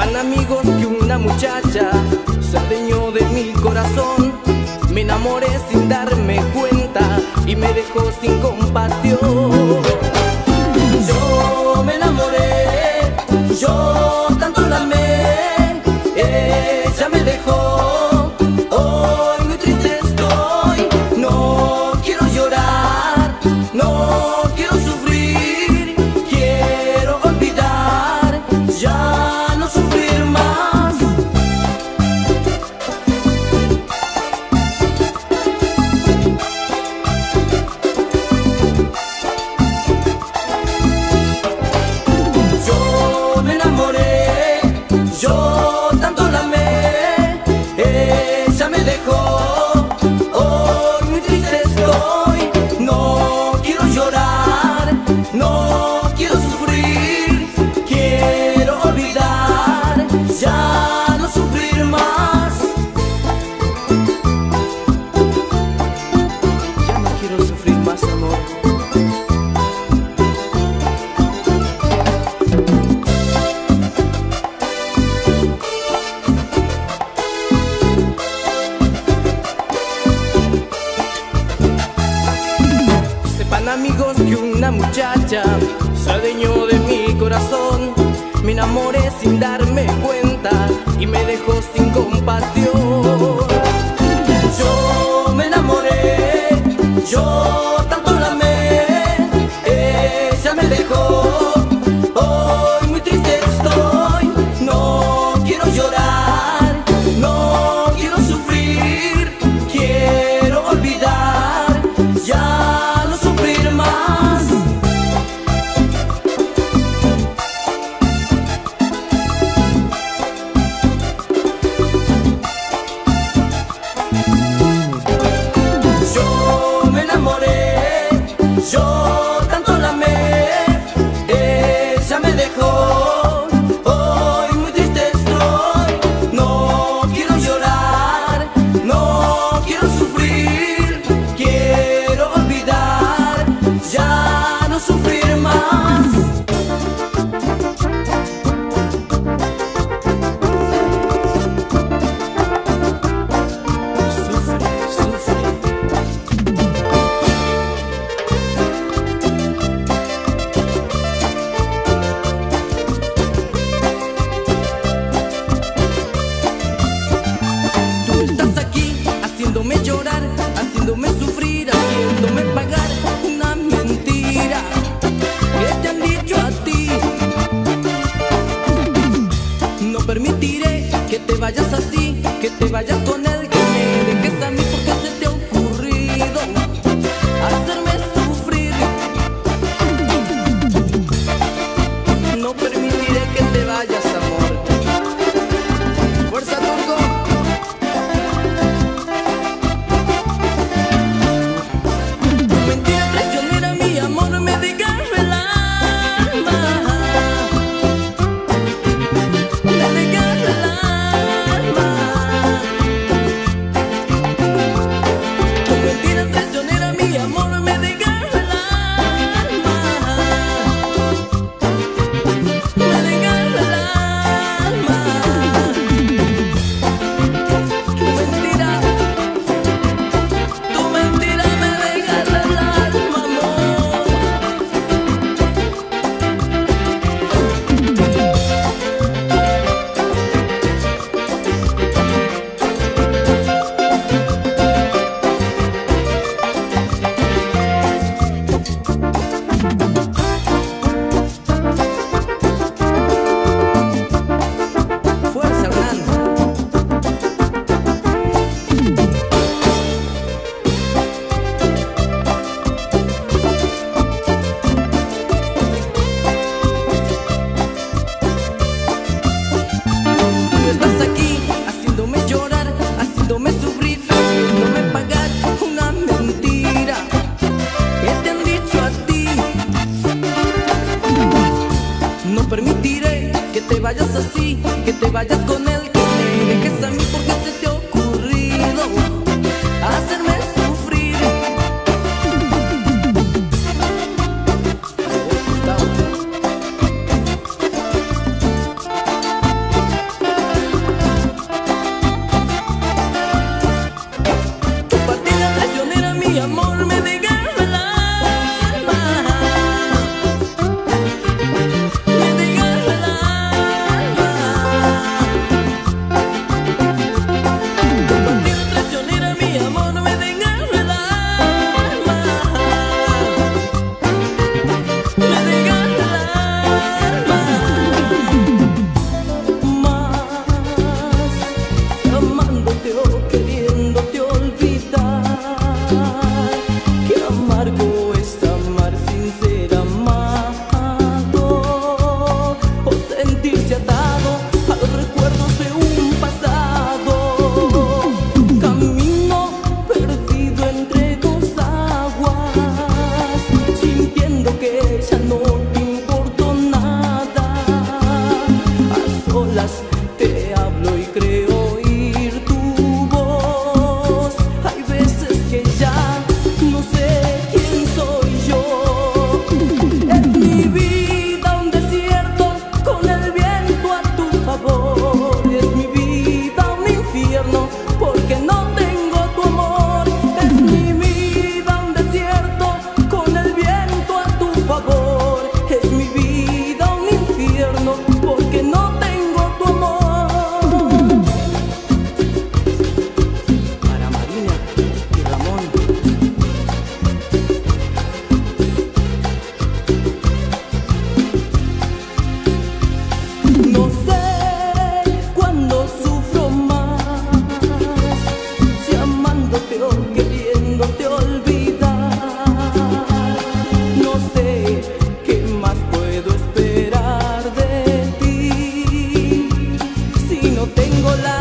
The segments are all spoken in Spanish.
Van amigos que una muchacha se adueñó de mi corazón. Me enamoré sin darme cuenta y me dejó sin compasión. Yo sufrir. te vayas así, que te vayas con él. no tengo la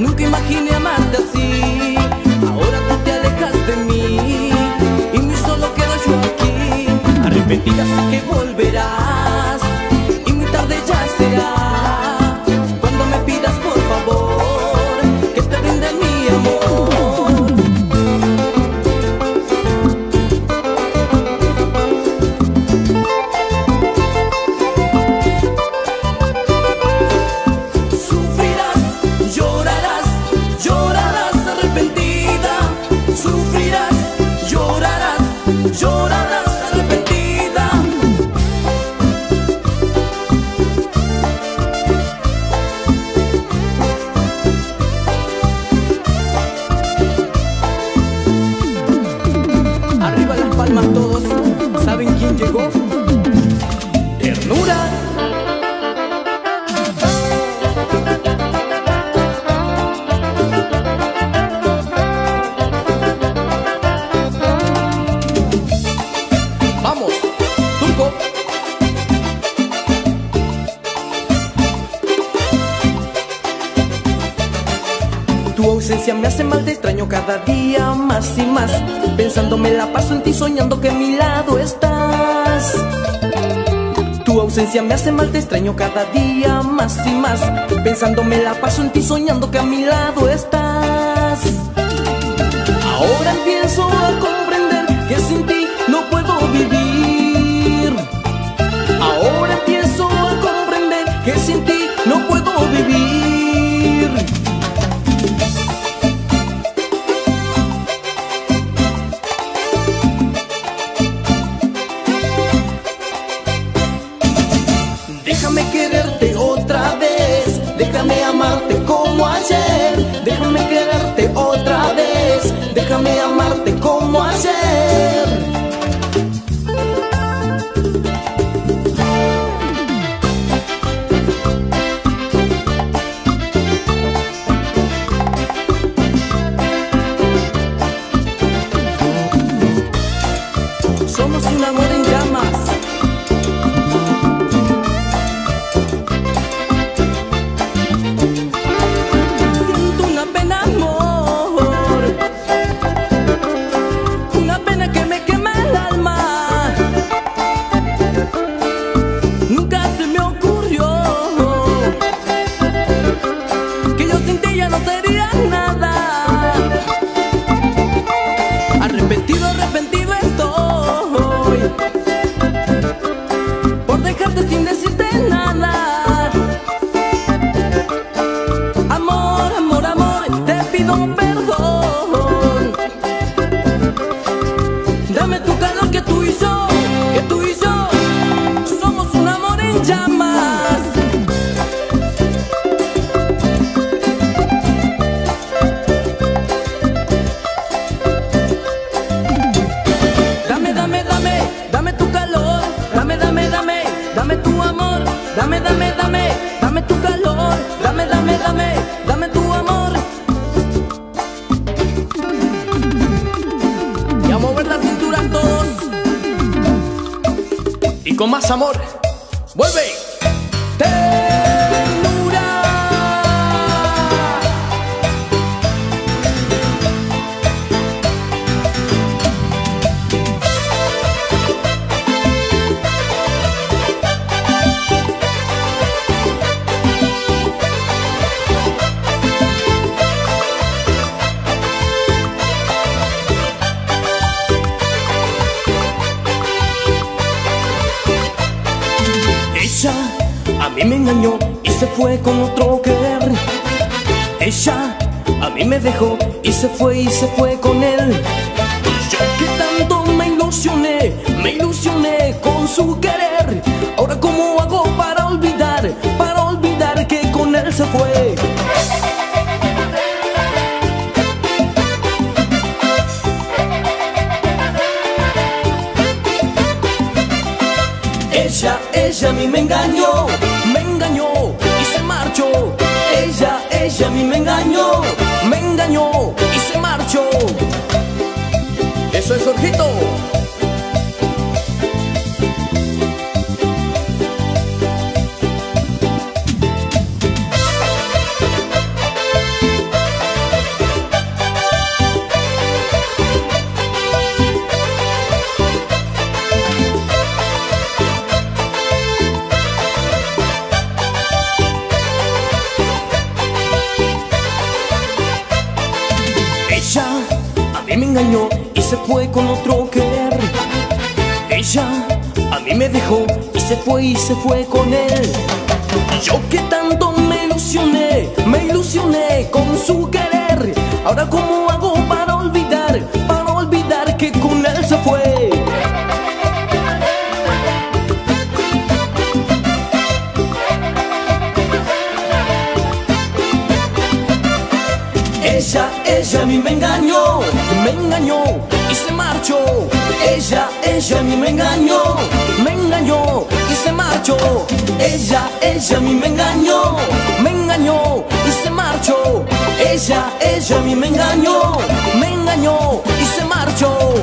Nunca imaginé amarte así. Ahora tú te alejas de mí y muy solo quedo yo aquí. Arrepentida sé que volverás. llegó ternura. Vamos, turco. Tu ausencia me hace mal, te extraño cada día más y más. Pensándome la paso en ti, soñando que a mi lado estás ausencia me hace mal, te extraño cada día más y más. Pensando me la paso en ti, soñando que a mi lado estás. Ahora dejarte sin Y fue con otro querer. Ella a mí me dejó y se fue y se fue con él. Dejó y se fue y se fue con él. Yo que tanto me ilusioné, me ilusioné con su querer. Ahora cómo hago para olvidar, para olvidar que con él se fue. Ella, ella a mí me engañó, me engañó y se marchó. Ella, ella a mí me engañó, Ella, ella a me engañó, me engañó y se marchó. Ella, ella a me engañó, me engañó y se marchó.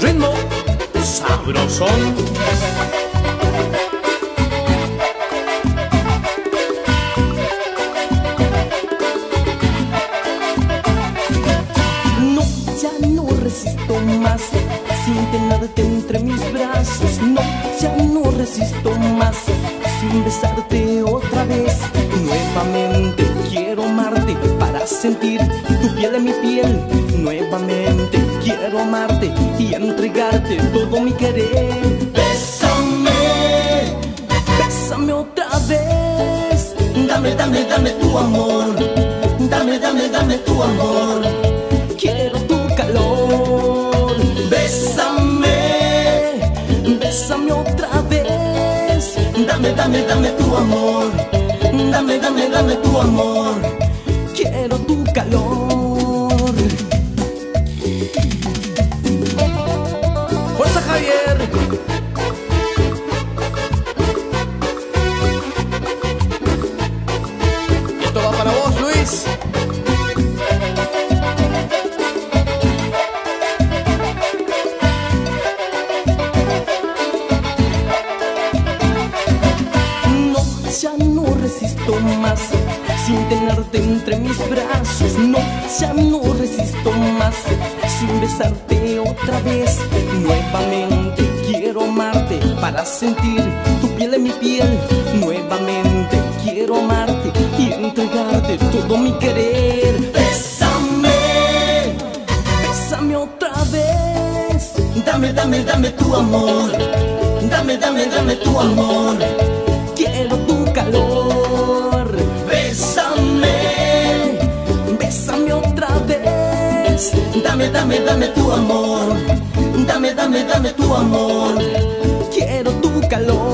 Ritmo sabrosón. con mi querer. Bésame, bésame otra vez. Dame, dame, dame tu amor. Dame, dame, dame tu amor. Quiero tu calor. Bésame, bésame otra vez. Dame, dame, dame tu amor. Dame, dame, dame tu amor. Quiero tu calor. Yeah. quiero amarte y entregarte todo mi querer. Bésame, bésame otra vez. Dame, dame, dame tu amor. Dame, dame, dame tu amor. Quiero tu calor. Bésame, bésame otra vez. Dame, dame, dame tu amor. Dame, dame, dame tu amor. Quiero tu calor.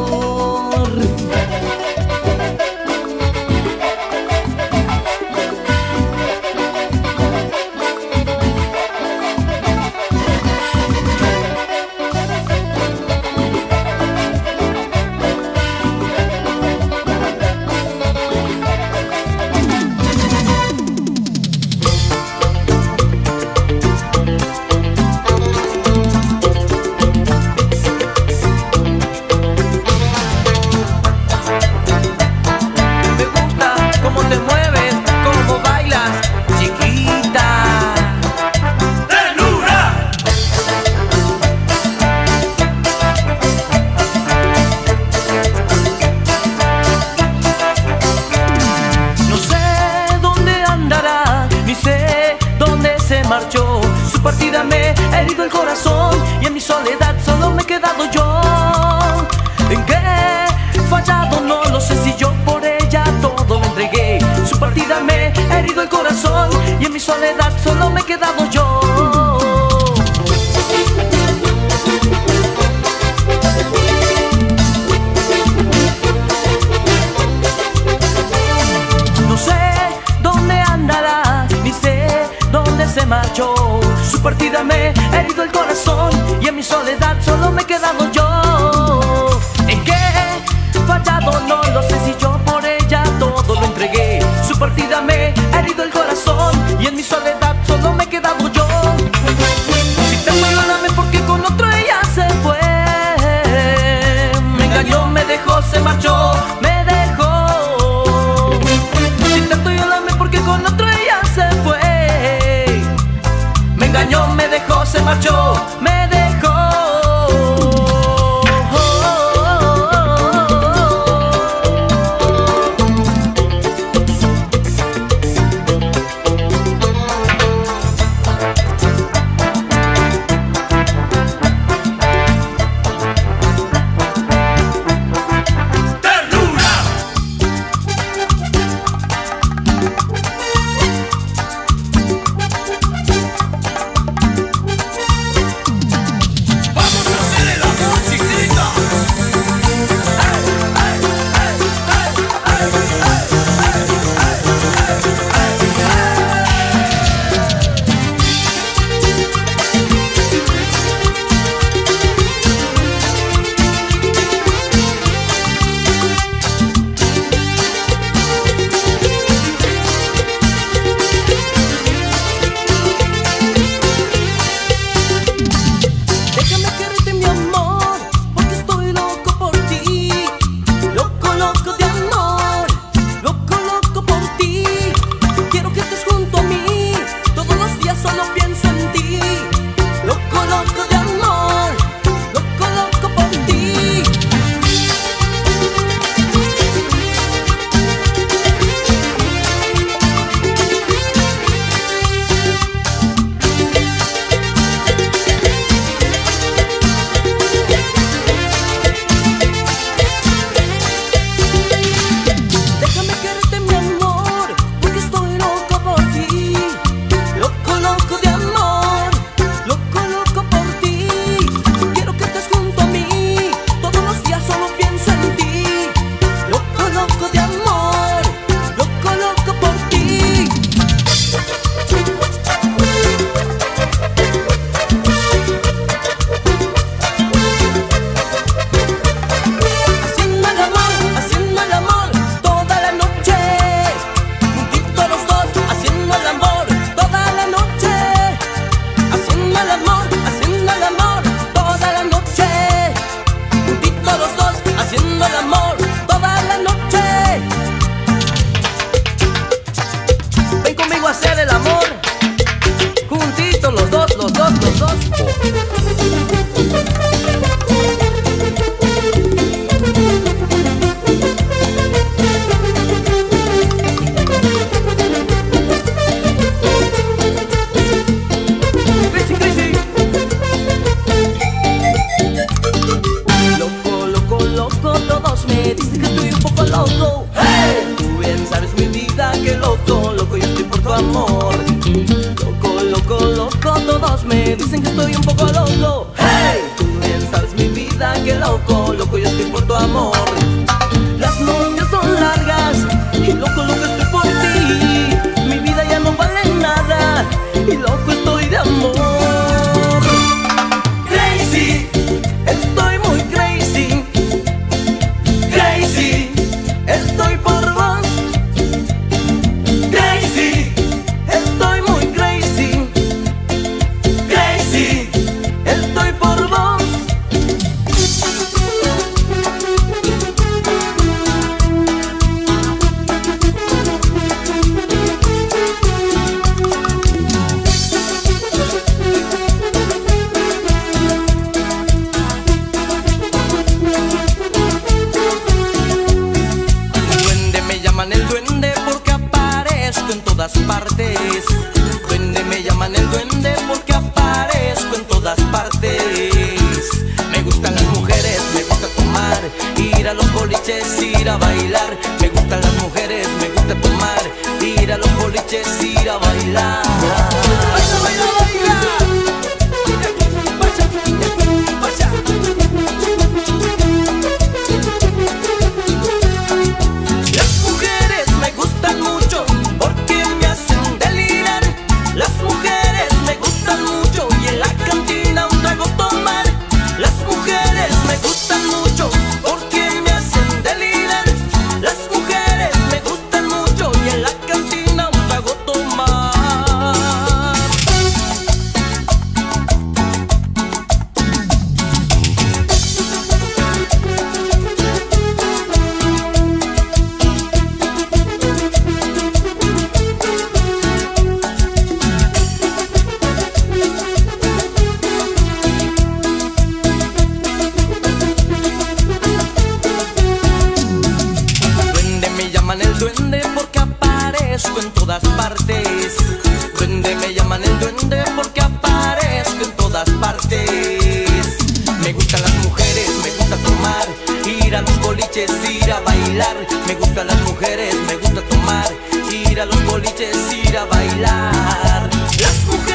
corazón y en mi soledad solo me he quedado yo. marchó, el duende porque aparezco en todas partes. Duende me llaman el duende porque aparezco en todas partes. Me gustan las mujeres, me gusta tomar, ir a los boliches, ir a bailar. Me gustan las mujeres, me gusta tomar, ir a los boliches, ir a bailar. los boliches ir a bailar. Las mujeres